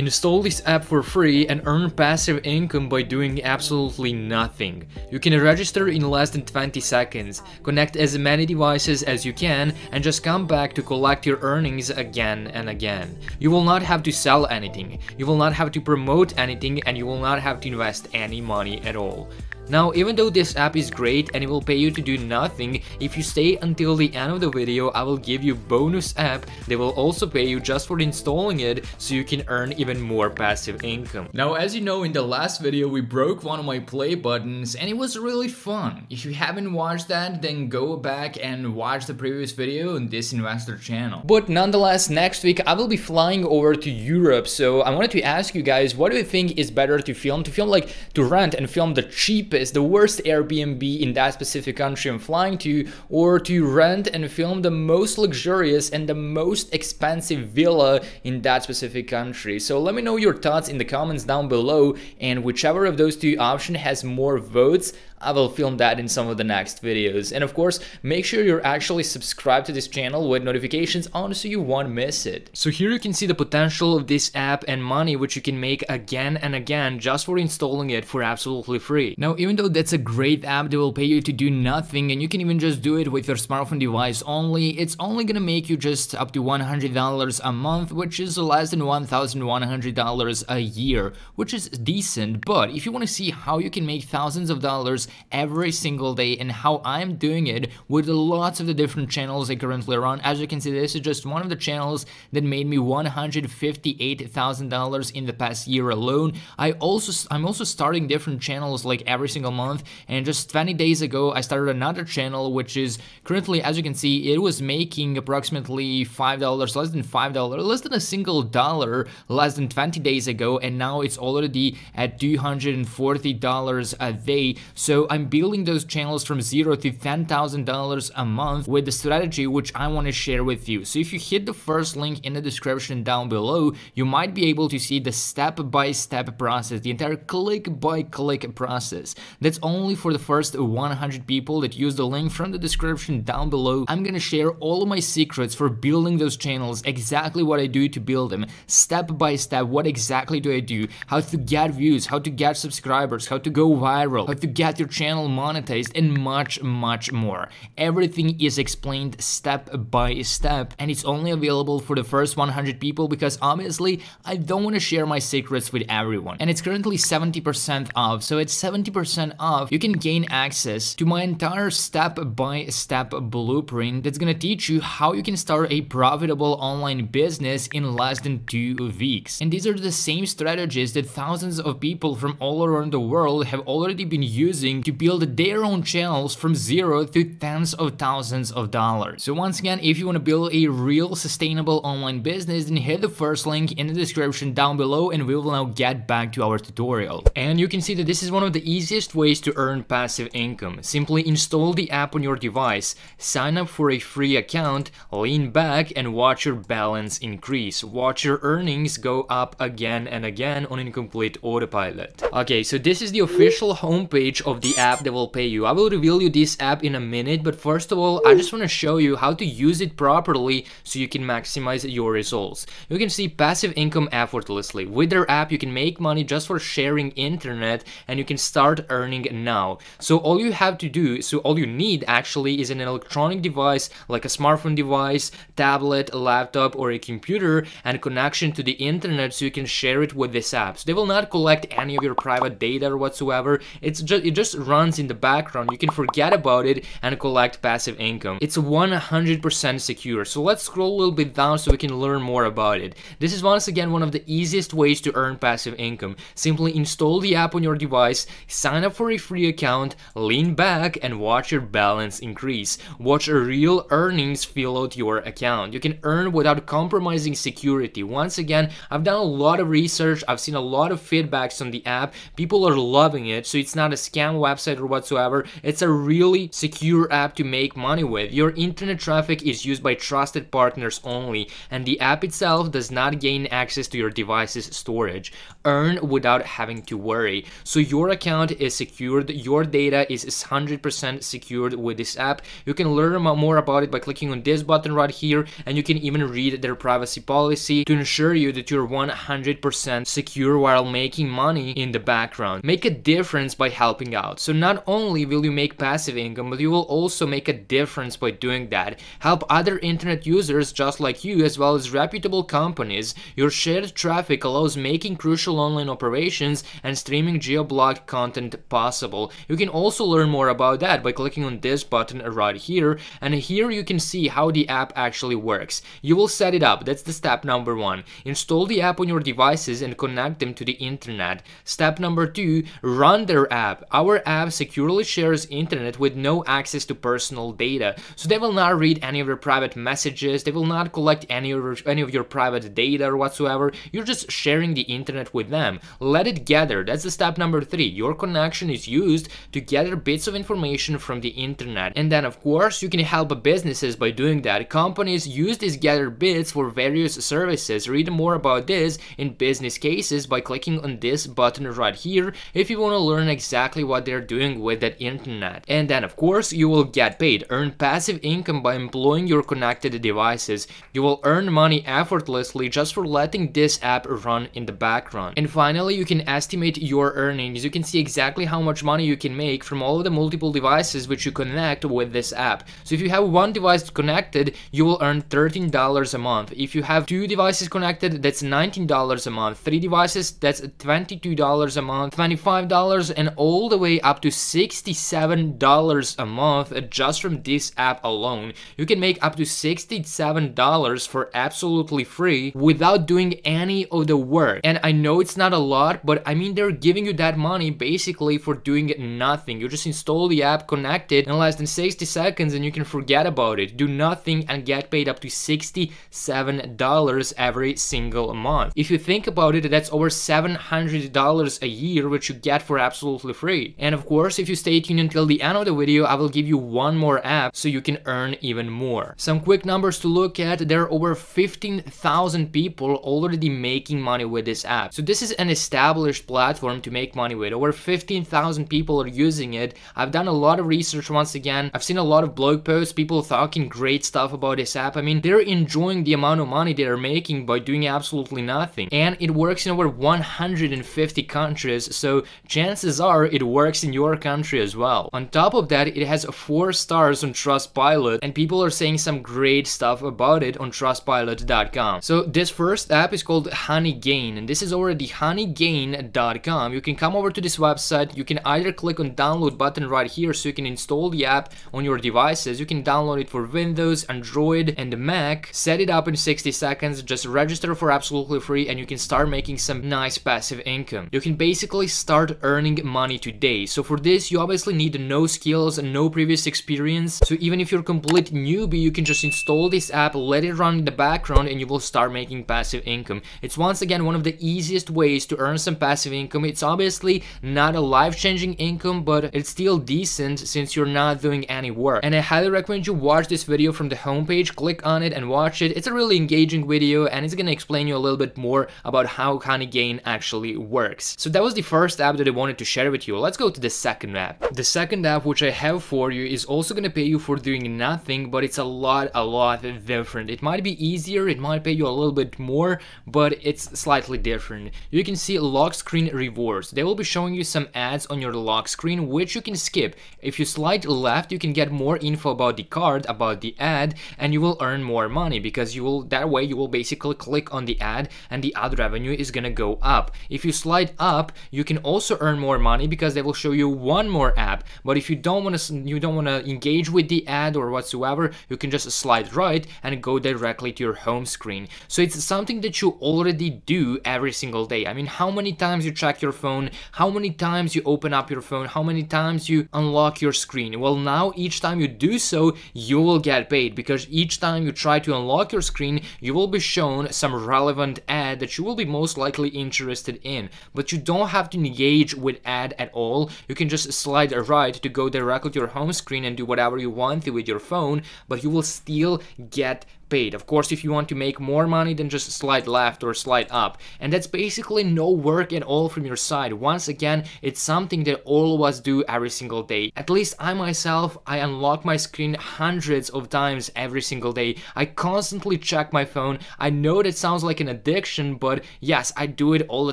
Install this app for free and earn passive income by doing absolutely nothing. You can register in less than 20 seconds, connect as many devices as you can, and just come back to collect your earnings again and again. You will not have to sell anything, you will not have to promote anything, and you will not have to invest any money at all. Now, even though this app is great and it will pay you to do nothing, if you stay until the end of the video, I will give you bonus app that will also pay you just for installing it so you can earn even more passive income. Now, as you know, in the last video, we broke one of my play buttons and it was really fun. If you haven't watched that, then go back and watch the previous video on this investor channel. But nonetheless, next week I will be flying over to Europe, so I wanted to ask you guys, what do you think is better to film? To film like to rent and film the cheapest is the worst Airbnb in that specific country I'm flying to, or to rent and film the most luxurious and the most expensive villa in that specific country. So let me know your thoughts in the comments down below, and whichever of those two options has more votes, I will film that in some of the next videos. And of course, make sure you're actually subscribed to this channel with notifications on so you won't miss it. So here you can see the potential of this app and money which you can make again and again just for installing it for absolutely free. Now, even though that's a great app that will pay you to do nothing and you can even just do it with your smartphone device only, it's only gonna make you just up to $100 a month, which is less than $1,100 a year, which is decent. But if you wanna see how you can make thousands of dollars every single day and how I'm doing it with lots of the different channels I currently run. As you can see, this is just one of the channels that made me $158,000 in the past year alone. I also I'm also starting different channels like every single month and just 20 days ago I started another channel which is currently as you can see it was making approximately $5 less than $5 less than a single dollar less than 20 days ago and now it's already at $240 a day so so I'm building those channels from zero to $10,000 a month with the strategy which I want to share with you. So if you hit the first link in the description down below, you might be able to see the step-by-step -step process, the entire click-by-click -click process. That's only for the first 100 people that use the link from the description down below. I'm gonna share all of my secrets for building those channels, exactly what I do to build them, step by step, what exactly do I do, how to get views, how to get subscribers, how to go viral, how to get your channel monetized and much much more. Everything is explained step by step and it's only available for the first 100 people because obviously I don't want to share my secrets with everyone. And it's currently 70% off so it's 70% off you can gain access to my entire step by step blueprint that's gonna teach you how you can start a profitable online business in less than two weeks. And these are the same strategies that thousands of people from all around the world have already been using to build their own channels from zero to tens of thousands of dollars. So once again, if you want to build a real sustainable online business, then hit the first link in the description down below and we will now get back to our tutorial. And you can see that this is one of the easiest ways to earn passive income. Simply install the app on your device, sign up for a free account, lean back and watch your balance increase. Watch your earnings go up again and again on incomplete autopilot. Okay, so this is the official homepage of the the app that will pay you. I will reveal you this app in a minute, but first of all, I just want to show you how to use it properly so you can maximize your results. You can see passive income effortlessly. With their app, you can make money just for sharing internet and you can start earning now. So all you have to do, so all you need actually is an electronic device like a smartphone device, tablet, laptop or a computer and connection to the internet so you can share it with this app. So they will not collect any of your private data or whatsoever. It's just it just runs in the background, you can forget about it and collect passive income. It's 100% secure. So let's scroll a little bit down so we can learn more about it. This is once again one of the easiest ways to earn passive income. Simply install the app on your device, sign up for a free account, lean back and watch your balance increase. Watch a real earnings fill out your account. You can earn without compromising security. Once again, I've done a lot of research, I've seen a lot of feedbacks on the app. People are loving it, so it's not a scam website or whatsoever. It's a really secure app to make money with. Your internet traffic is used by trusted partners only, and the app itself does not gain access to your device's storage. Earn without having to worry. So your account is secured, your data is 100% secured with this app. You can learn more about it by clicking on this button right here, and you can even read their privacy policy to ensure you that you're 100% secure while making money in the background. Make a difference by helping out. So not only will you make passive income, but you will also make a difference by doing that. Help other internet users just like you as well as reputable companies. Your shared traffic allows making crucial online operations and streaming geoblocked content possible. You can also learn more about that by clicking on this button right here and here you can see how the app actually works. You will set it up, that's the step number one. Install the app on your devices and connect them to the internet. Step number two, run their app. Our app securely shares internet with no access to personal data. So they will not read any of your private messages, they will not collect any of your, any of your private data or whatsoever. You're just sharing the internet with them. Let it gather. That's the step number three. Your connection is used to gather bits of information from the internet. And then of course you can help businesses by doing that. Companies use these gathered bits for various services. Read more about this in business cases by clicking on this button right here if you want to learn exactly what they're doing with that internet. And then of course you will get paid, earn passive income by employing your connected devices. You will earn money effortlessly just for letting this app run in the background. And finally you can estimate your earnings. You can see exactly how much money you can make from all of the multiple devices which you connect with this app. So if you have one device connected, you will earn $13 a month. If you have two devices connected, that's $19 a month. Three devices, that's $22 a month, $25 and all the way up to $67 a month just from this app alone. You can make up to $67 for absolutely free without doing any of the work. And I know it's not a lot, but I mean they're giving you that money basically for doing nothing. You just install the app, connect it in less than 60 seconds and you can forget about it. Do nothing and get paid up to $67 every single month. If you think about it, that's over $700 a year which you get for absolutely free. And of course, if you stay tuned until the end of the video, I will give you one more app so you can earn even more. Some quick numbers to look at, there are over 15,000 people already making money with this app. So this is an established platform to make money with. Over 15,000 people are using it. I've done a lot of research once again. I've seen a lot of blog posts, people talking great stuff about this app. I mean, they're enjoying the amount of money they're making by doing absolutely nothing. And it works in over 150 countries, so chances are it works in your country as well. On top of that, it has 4 stars on Trustpilot, and people are saying some great stuff about it on Trustpilot.com. So this first app is called Honeygain, and this is already honeygain.com. You can come over to this website, you can either click on download button right here so you can install the app on your devices. You can download it for Windows, Android, and Mac. Set it up in 60 seconds, just register for absolutely free, and you can start making some nice passive income. You can basically start earning money today. So for this, you obviously need no skills and no previous experience. So even if you're a complete newbie, you can just install this app, let it run in the background, and you will start making passive income. It's once again one of the easiest ways to earn some passive income. It's obviously not a life-changing income, but it's still decent since you're not doing any work. And I highly recommend you watch this video from the homepage, click on it and watch it. It's a really engaging video and it's gonna explain you a little bit more about how Honeygain actually works. So that was the first app that I wanted to share with you. Let's go to the second app. The second app which I have for you is also gonna pay you for doing nothing, but it's a lot, a lot different. It might be easier, it might pay you a little bit more, but it's slightly different. You can see lock screen rewards. They will be showing you some ads on your lock screen which you can skip. If you slide left, you can get more info about the card, about the ad, and you will earn more money because you will that way you will basically click on the ad and the ad revenue is gonna go up. If you slide up, you can also earn more money because they will show you one more app. But if you don't want to you don't want to engage with the ad or whatsoever, you can just slide right and go directly to your home screen. So it's something that you already do every single day. I mean, how many times you check your phone, how many times you open up your phone, how many times you unlock your screen. Well, now each time you do so, you will get paid because each time you try to unlock your screen, you will be shown some relevant ad that you will be most likely interested in. But you don't have to engage with ad at all. You can just slide right to go directly to your home screen and do whatever you want with your phone, but you will still get paid. Of course, if you want to make more money than just slide left or slide up. And that's basically no work at all from your side. Once again, it's something that all of us do every single day. At least I myself, I unlock my screen hundreds of times every single day. I constantly check my phone. I know that sounds like an addiction, but yes, I do it all the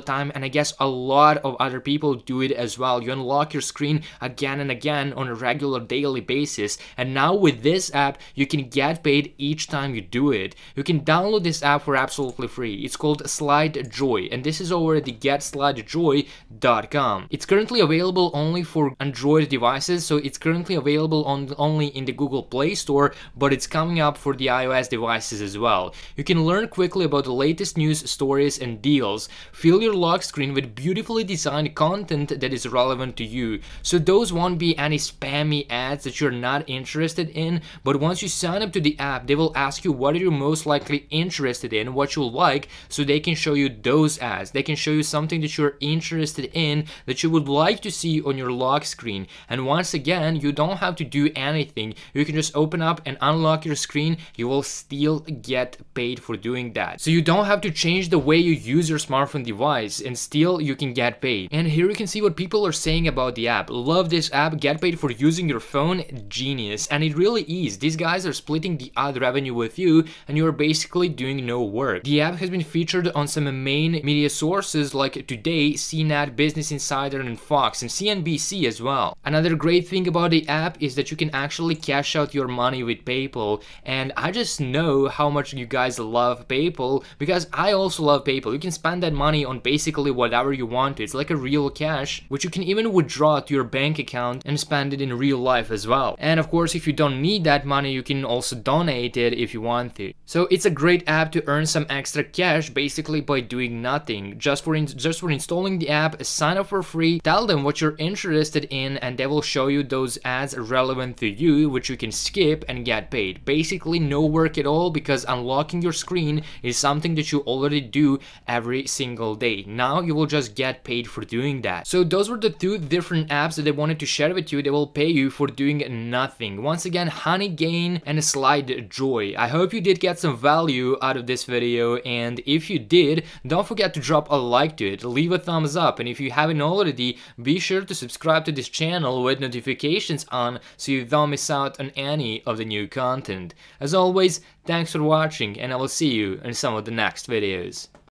time and I guess a lot of other people do it as well. You unlock your screen again and again on a regular daily basis. And now with this app, you can get paid each time you do it. You can download this app for absolutely free. It's called Slidejoy, and this is over at getslidejoy.com. It's currently available only for Android devices, so it's currently available on only in the Google Play Store, but it's coming up for the iOS devices as well. You can learn quickly about the latest news, stories, and deals. Fill your lock screen with beautifully designed content that is relevant to you. So those won't be any spammy ads that you're not interested in, but once you sign up to the app, they will ask you what are you most likely interested in, what you like, so they can show you those ads. They can show you something that you're interested in that you would like to see on your lock screen. And once again, you don't have to do anything. You can just open up and unlock your screen. You will still get paid for doing that. So you don't have to change the way you use your smartphone device and still you can get paid. And here you can see what people are saying about the app. Love this app, get paid for using your phone, genius. And it really is. These guys are splitting the ad revenue with you you and you're basically doing no work. The app has been featured on some main media sources like Today, CNET, Business Insider and Fox and CNBC as well. Another great thing about the app is that you can actually cash out your money with PayPal and I just know how much you guys love PayPal because I also love PayPal. You can spend that money on basically whatever you want. It's like a real cash which you can even withdraw to your bank account and spend it in real life as well. And of course if you don't need that money you can also donate it if you want So it's a great app to earn some extra cash basically by doing nothing. Just for just for installing the app, sign up for free, tell them what you're interested in and they will show you those ads relevant to you which you can skip and get paid. Basically no work at all because unlocking your screen is something that you already do every single day. Now you will just get paid for doing that. So those were the two different apps that I wanted to share with you. They will pay you for doing nothing. Once again, Honeygain and Slidejoy. I hope hope you did get some value out of this video and if you did, don't forget to drop a like to it, leave a thumbs up and if you haven't already, be sure to subscribe to this channel with notifications on so you don't miss out on any of the new content. As always, thanks for watching and I will see you in some of the next videos.